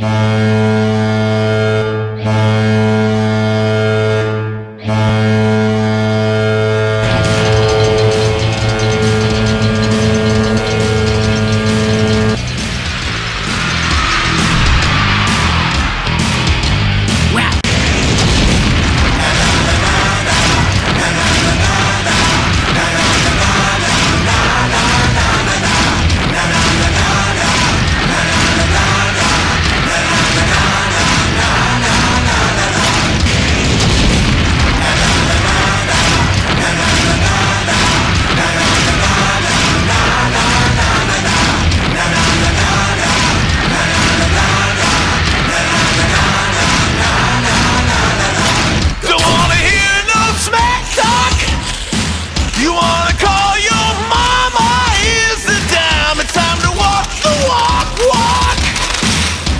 Don't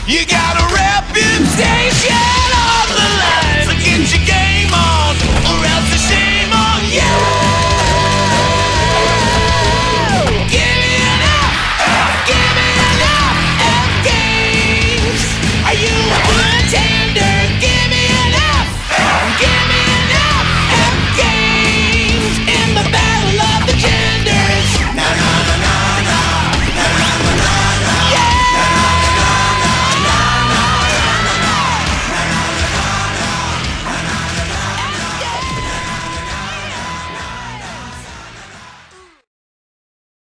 You got a reputation.